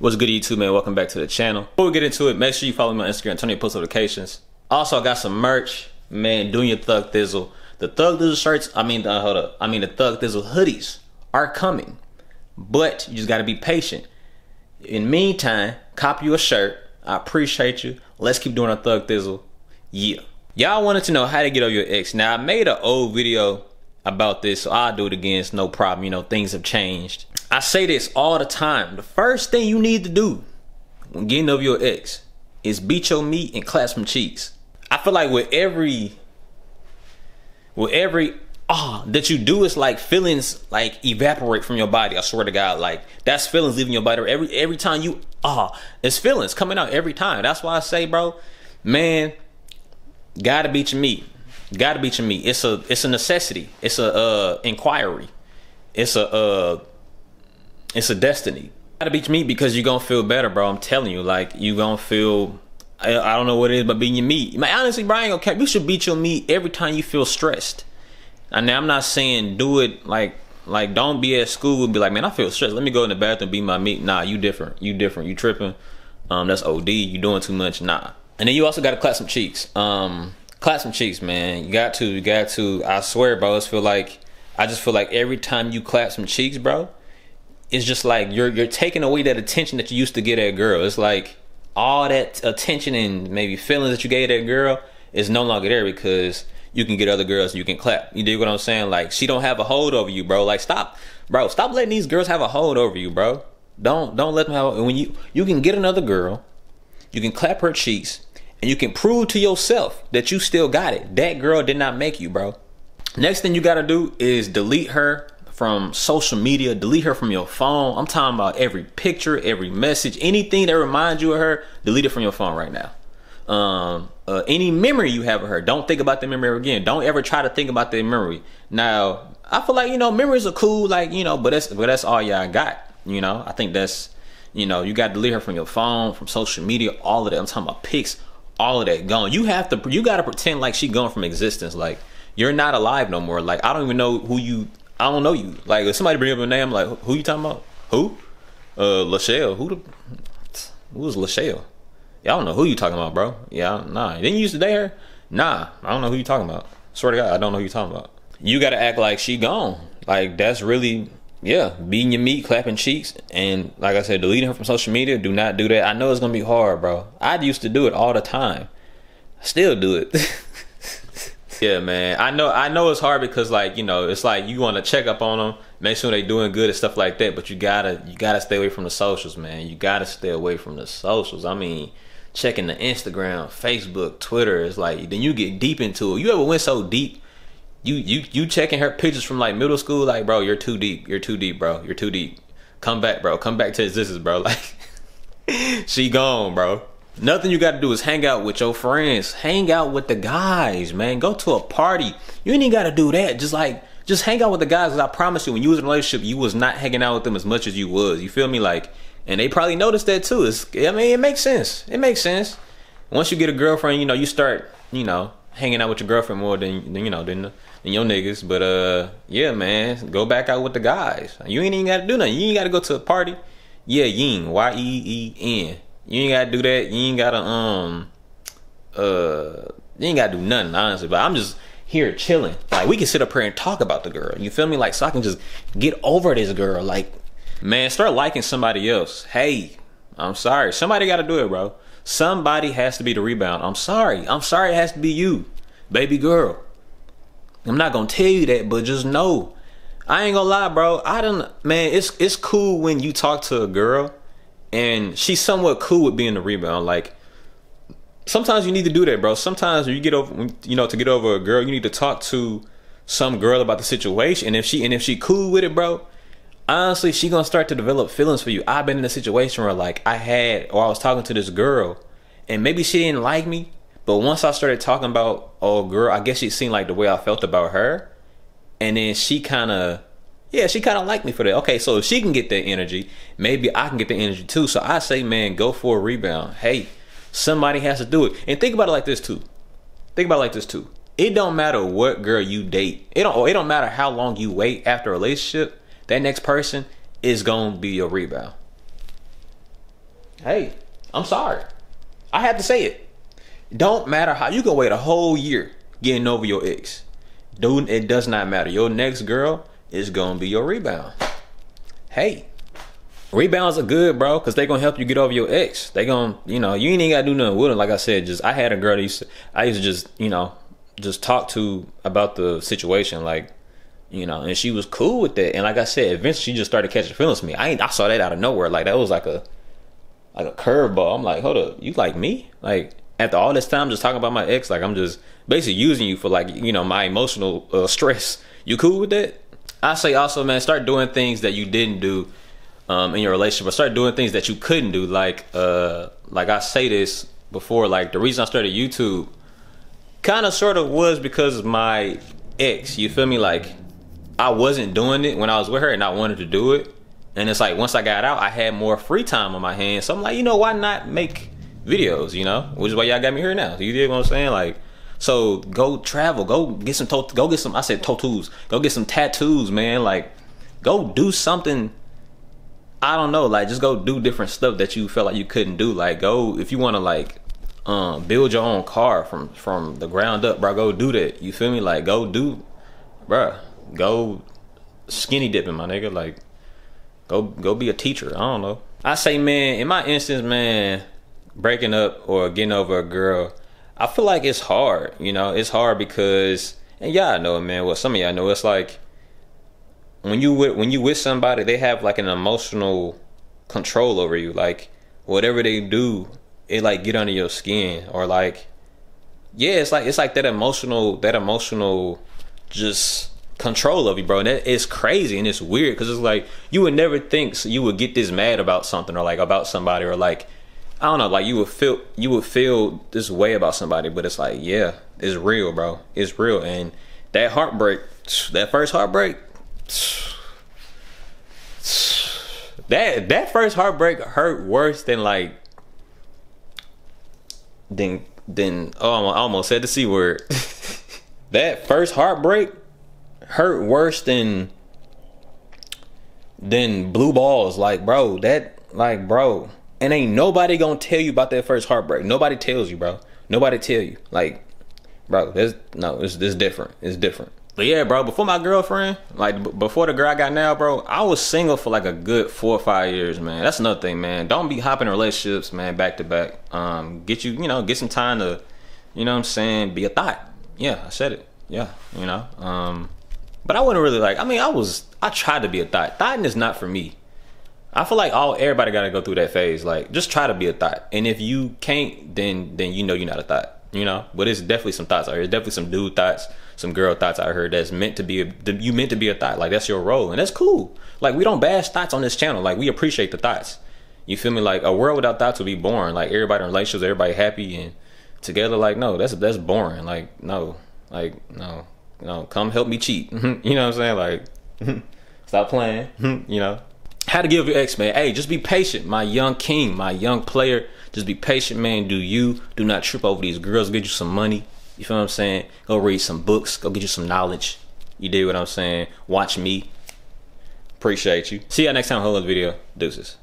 What's good YouTube man? Welcome back to the channel. Before we get into it, make sure you follow me on Instagram, turn your post notifications. Also, I got some merch. Man, doing your Thug Thizzle. The Thug Thizzle shirts, I mean, uh, hold up. I mean, the Thug Thizzle hoodies are coming. But you just gotta be patient. In the meantime, cop you a shirt. I appreciate you. Let's keep doing our Thug Thizzle. Yeah. Y'all wanted to know how to get over your ex. Now, I made an old video about this, so I'll do it again. It's no problem. You know, things have changed. I say this all the time. The first thing you need to do when getting over your ex is beat your meat and clap some cheeks. I feel like with every with every ah that you do it's like feelings like evaporate from your body. I swear to God, like that's feelings leaving your body every every time you ah, it's feelings coming out every time. That's why I say, bro, man, gotta beat your meat. Gotta beat your meat. It's a it's a necessity. It's a uh inquiry. It's a uh it's a destiny. Gotta beat your meat because you're gonna feel better, bro. I'm telling you, like you gonna feel I, I don't know what it is, but beating your meat. Man, honestly, Brian, okay, you should beat your meat every time you feel stressed. And now I'm not saying do it like like don't be at school and be like, man, I feel stressed. Let me go in the bathroom beat my meat. Nah, you different. You different. You tripping. Um, that's OD. You doing too much. Nah. And then you also gotta clap some cheeks. Um, clap some cheeks, man. You got to, you got to. I swear, bro. I feel like I just feel like every time you clap some cheeks, bro, it's just like you're you're taking away that attention that you used to get at a girl. It's like all that attention and maybe feelings that you gave that girl is no longer there because you can get other girls and you can clap. You dig what I'm saying? Like she don't have a hold over you, bro. Like stop, bro. Stop letting these girls have a hold over you, bro. Don't don't let them have. When you you can get another girl, you can clap her cheeks, and you can prove to yourself that you still got it. That girl did not make you, bro. Next thing you gotta do is delete her from social media, delete her from your phone. I'm talking about every picture, every message, anything that reminds you of her, delete it from your phone right now. Um, uh, any memory you have of her, don't think about the memory again. Don't ever try to think about the memory. Now, I feel like you know memories are cool, like you know, but that's but that's all y'all got. You know, I think that's you know you got to delete her from your phone, from social media, all of that. I'm talking about pics, all of that gone. You have to you got to pretend like she gone from existence. Like you're not alive no more. Like I don't even know who you. I don't know you. Like if somebody bring up a name, like who you talking about? Who? Uh, Lachelle. Who the? Who was Lachelle? Y'all don't know who you talking about, bro. Yeah, nah. Didn't you used to date her? Nah, I don't know who you talking about. Swear to God, I don't know who you talking about. You gotta act like she gone. Like that's really, yeah, beating your meat, clapping cheeks, and like I said, deleting her from social media. Do not do that. I know it's gonna be hard, bro. I used to do it all the time. I still do it. yeah, man. I know. I know it's hard because, like, you know, it's like you want to check up on them, make sure they doing good and stuff like that. But you gotta, you gotta stay away from the socials, man. You gotta stay away from the socials. I mean checking the Instagram, Facebook, Twitter. It's like then you get deep into it. You ever went so deep? You you you checking her pictures from like middle school? Like, bro, you're too deep. You're too deep, bro. You're too deep. Come back, bro. Come back to existence, bro. Like, she gone, bro. Nothing you got to do is hang out with your friends. Hang out with the guys, man. Go to a party. You ain't even got to do that. Just like just hang out with the guys. Cause I promise you, when you was in a relationship, you was not hanging out with them as much as you was. You feel me? Like and they probably noticed that too. It's, I mean, it makes sense. It makes sense. Once you get a girlfriend, you know, you start, you know, hanging out with your girlfriend more than, than you know, than, than your niggas. But uh, yeah, man, go back out with the guys. You ain't even got to do nothing. You ain't got to go to a party. Yeah, Ying, Y E E N. You ain't got to do that. You ain't got to um, uh, you ain't got to do nothing honestly. But I'm just here chilling. Like we can sit up here and talk about the girl. You feel me? Like so I can just get over this girl. Like Man, start liking somebody else. Hey, I'm sorry. Somebody got to do it, bro. Somebody has to be the rebound. I'm sorry. I'm sorry it has to be you, baby girl. I'm not gonna tell you that, but just know. I ain't gonna lie, bro. I don't man, it's it's cool when you talk to a girl and she's somewhat cool with being the rebound. Like sometimes you need to do that, bro. Sometimes when you get over you know, to get over a girl, you need to talk to some girl about the situation. And if she and if she cool with it, bro, honestly, she gonna start to develop feelings for you. I've been in a situation where like I had or I was talking to this girl and maybe she didn't like me, but once I started talking about oh girl, I guess she seemed like the way I felt about her. And then she kinda yeah, she kinda liked me for that. Okay, so if she can get that energy, maybe I can get the energy too. So I say, man, go for a rebound. Hey, somebody has to do it. And think about it like this too. Think about it like this too. It don't matter what girl you date. It don't it don't matter how long you wait after a relationship that next person is gonna be your rebound. hey, I'm sorry. I had to say it. Don't matter how you can wait a whole year getting over your ex. Dude, it does not matter. Your next girl is gonna be your rebound. Hey, rebounds are good, bro, because they gonna help you get over your ex. They gonna, you know, you ain't even gotta do nothing with them. Like I said, just I had a girl that used to, I used to just, you know, just talk to about the situation, like, you know, and she was cool with that. And like I said, eventually she just started catching feelings for me. I ain't, I saw that out of nowhere. Like that was like a, like a curveball. I'm like, hold up, you like me? Like after all this time just talking about my ex, like I'm just basically using you for like you know my emotional uh, stress. You cool with that? I say also, man, start doing things that you didn't do um, in your relationship, or start doing things that you couldn't do. Like, uh, like I say this before, like the reason I started YouTube, kind of sort of was because of my ex. You feel me? Like I wasn't doing it when I was with her, and I wanted to do it. And it's like once I got out, I had more free time on my hands. So I'm like, you know, why not make videos? You know, which is why y'all got me here now. You dig what I'm saying? Like, so go travel, go get some, to- go get some. I said tattoos. Go get some tattoos, man. Like, go do something. I don't know, like just go do different stuff that you felt like you couldn't do. Like, go if you want to like um, build your own car from from the ground up, bro. Go do that. You feel me? Like, go do, bro. Go skinny dipping, my nigga. Like Go go be a teacher. I don't know. I say, man, in my instance, man, breaking up or getting over a girl, I feel like it's hard. You know, it's hard because, and y'all know it, man. Well, some of y'all know it's like when you with when you with somebody, they have like an emotional control over you. Like whatever they do, it like get under your skin or like, yeah, it's like it's like that emotional that emotional just control of you, bro. And that is crazy and it's weird because it's like you would never think you would get this mad about something or like about somebody or like I don't know, like you would feel you would feel this way about somebody, but it's like yeah, it's real, bro. It's real, and that heartbreak, that first heartbreak, that that first heartbreak hurt worse than like than than oh I almost said the c word. that first heartbreak hurt worse than than blue balls. Like, bro, that like, bro, and ain't nobody gonna tell you about that first heartbreak. Nobody tells you, bro. Nobody tell you. Like, bro, this no, it's this different. It's different. But yeah, bro, before my girlfriend, like b- before the girl I got now, bro, I was single for like a good four or five years, man. That's another thing, man. Don't be hopping relationships, man, back to back. Um, get you, you know, get some time to, you know what I'm saying, be a thought. Yeah, I said it. Yeah, you know. Um, but I wouldn't really like. I mean, I was. I tried to be a thought. Thoughting is not for me. I feel like all everybody got to go through that phase. Like, just try to be a thought. And if you can't, then then you know you're not a thought. You know. But it's definitely some thoughts out here. There's definitely some dude thoughts, some girl thoughts out here that's meant to be. A, you meant to be a thought. Like that's your role, and that's cool. Like we don't bash thoughts on this channel. Like we appreciate the thoughts. You feel me? Like a world without thoughts would be boring. Like everybody in relationships, everybody happy and together. Like no, that's that's boring. Like no, like no you know, come help me cheat. you know what I'm saying? Like, stop playing. you know, how to give your ex, man. Hey, just be patient, my young king, my young player. Just be patient, man. Do you? Do not trip over these girls. Get you some money. You feel what I'm saying? Go read some books. Go get you some knowledge. You do what I'm saying? Watch me. Appreciate you. See you next time. Hold on video. Deuces.